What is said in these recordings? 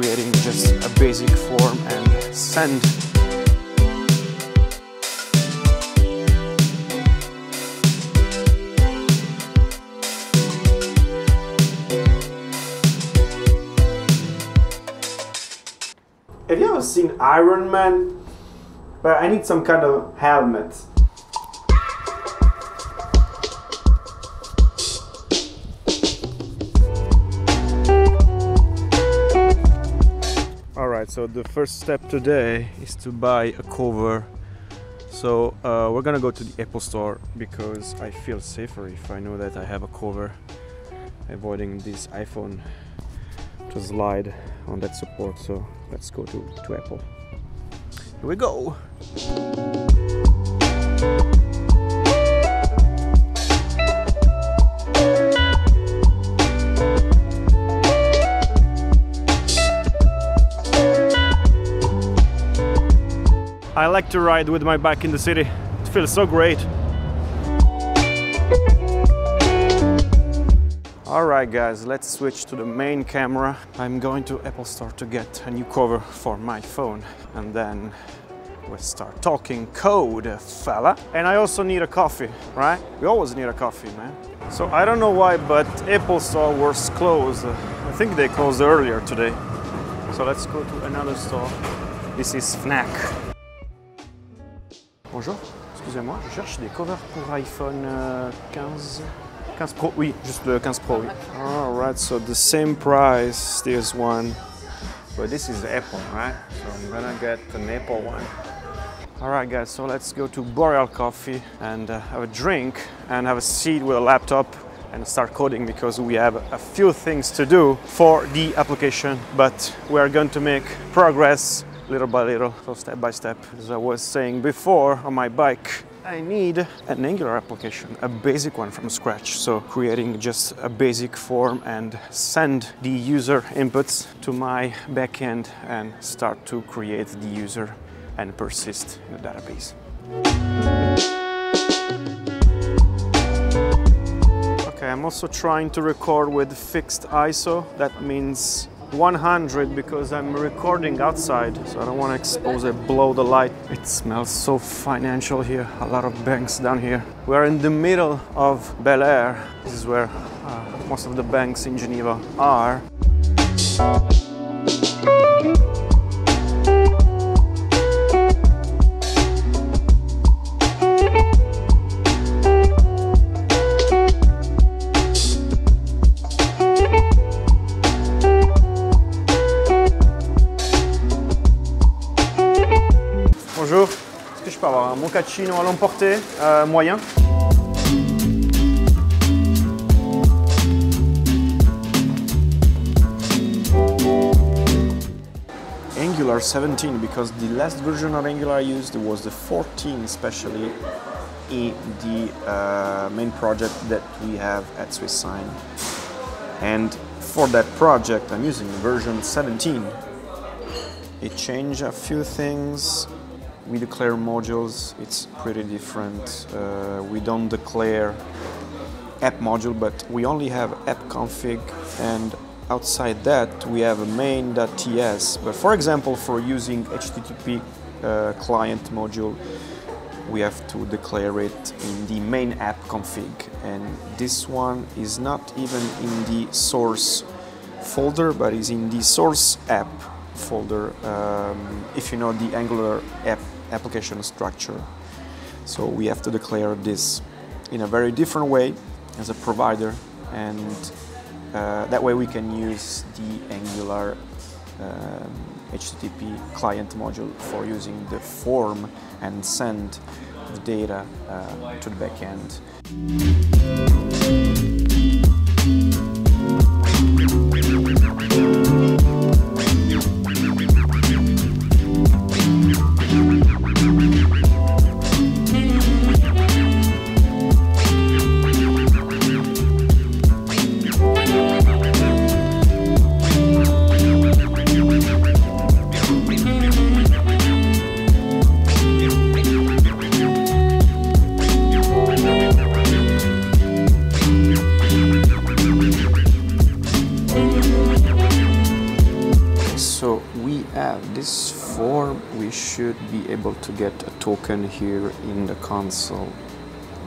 creating just a basic form and send. Have you ever seen Iron Man? But I need some kind of helmet. Alright, so the first step today is to buy a cover. So uh, we're gonna go to the Apple store because I feel safer if I know that I have a cover, avoiding this iPhone to slide on that support. So let's go to, to Apple. Here we go. I like to ride with my bike in the city. It feels so great. Alright guys, let's switch to the main camera. I'm going to Apple Store to get a new cover for my phone and then we'll start talking code, fella. And I also need a coffee, right? We always need a coffee, man. So I don't know why, but Apple Store was closed. I think they closed earlier today. So let's go to another store. This is Fnac. Bonjour, excusez-moi, je cherche des covers pour iPhone euh, 15. 15 Pro, oui, juste le 15 Pro, oui. Alright, so the same price, this one. But this is Apple, right? So I'm gonna get an Apple one. Alright guys, so let's go to Boreal Coffee and uh, have a drink and have a seat with a laptop and start coding because we have a few things to do for the application, but we are going to make progress little by little, so step by step. As I was saying before on my bike, I need an Angular application, a basic one from scratch. So creating just a basic form and send the user inputs to my backend and start to create the user and persist in the database. Okay, I'm also trying to record with fixed ISO. That means 100 because I'm recording outside, so I don't want to expose it below the light. It smells so financial here, a lot of banks down here. We're in the middle of Bel Air. This is where uh, most of the banks in Geneva are. À l'emporter, euh, moyen. Angular 17 because the last version of Angular I used was the 14 especially in the uh, main project that we have at SwissSign and for that project I'm using version 17 it changed a few things we declare modules it's pretty different. Uh, we don't declare app module but we only have app config and outside that we have a main.ts but for example for using http uh, client module we have to declare it in the main app config. And this one is not even in the source folder but is in the source app folder um, if you know the angular app application structure so we have to declare this in a very different way as a provider and uh, that way we can use the angular um, HTTP client module for using the form and send the data uh, to the backend. We should be able to get a token here in the console.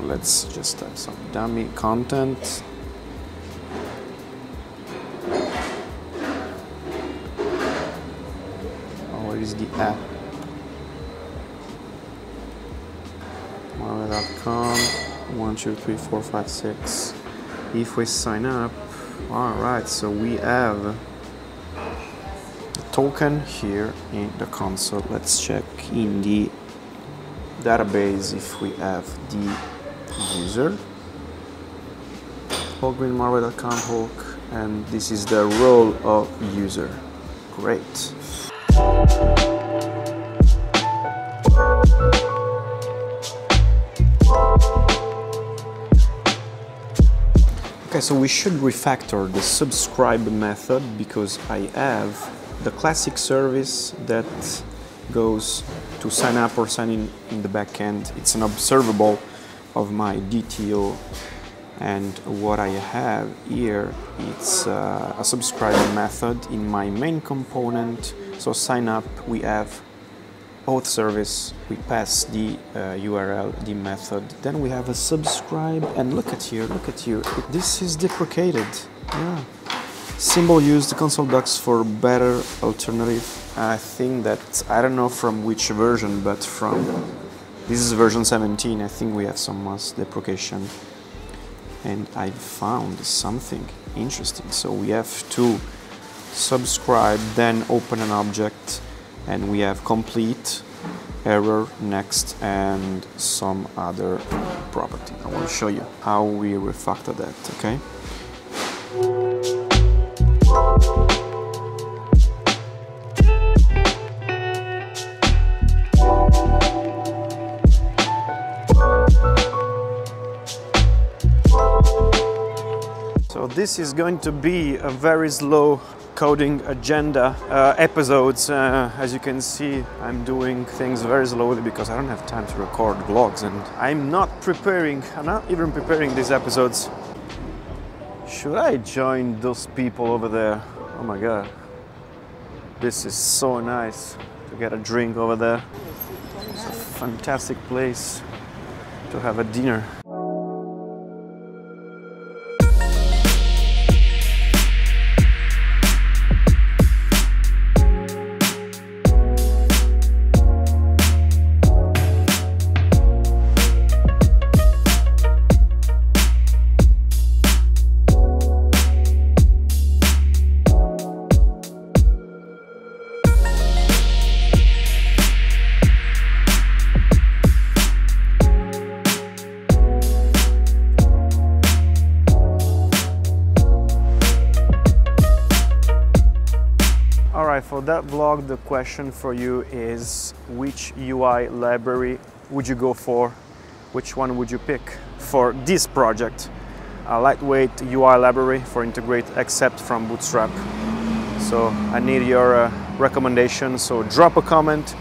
Let's just type some dummy content. Oh, where is the app? Marvel.com, one, two, three, four, five, six. If we sign up, all right, so we have token here in the console. Let's check in the database if we have the user. HulkWinMarvel.com Hulk, and this is the role of user. Great. Okay, so we should refactor the subscribe method because I have the classic service that goes to sign up or sign in in the backend. It's an observable of my DTO and what I have here it's uh, a subscriber method in my main component. So sign up we have auth service we pass the uh, URL the method. Then we have a subscribe and look at here look at here. This is deprecated. Yeah symbol used console docs for better alternative I think that I don't know from which version but from this is version 17 I think we have some mass deprecation and I found something interesting. So we have to subscribe, then open an object, and we have complete, error, next, and some other property. I will show you how we refactor that, okay? This is going to be a very slow coding agenda uh, episodes. Uh, as you can see, I'm doing things very slowly because I don't have time to record vlogs and I'm not preparing, I'm not even preparing these episodes. Should I join those people over there? Oh my god. This is so nice to get a drink over there. It's a fantastic place to have a dinner. For that vlog, the question for you is which UI library would you go for? Which one would you pick for this project? A lightweight UI library for integrate except from Bootstrap. So I need your uh, recommendation. So drop a comment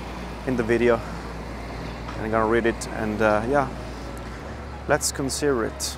in the video and I'm gonna read it and uh, yeah, let's consider it.